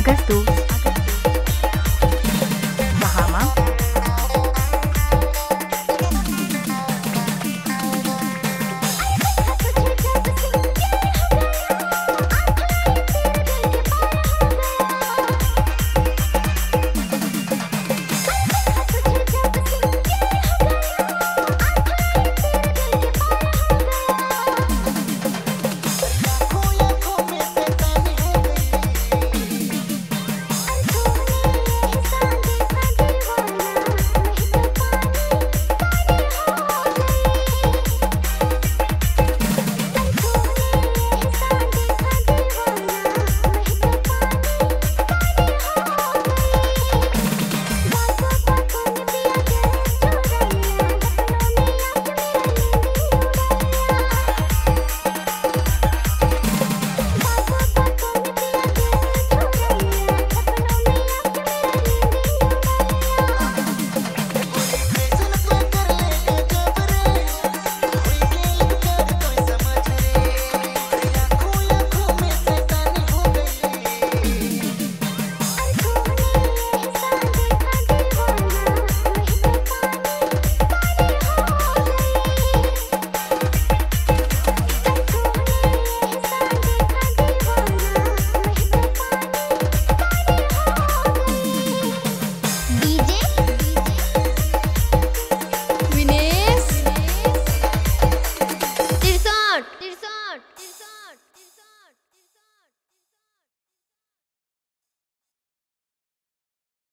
Bahama